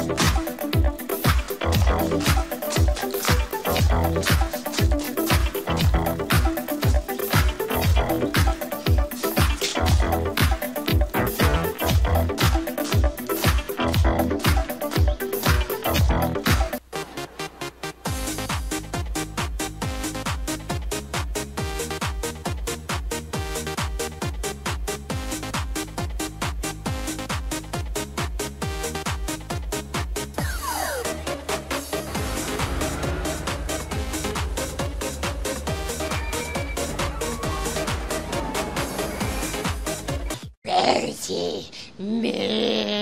Thank See me.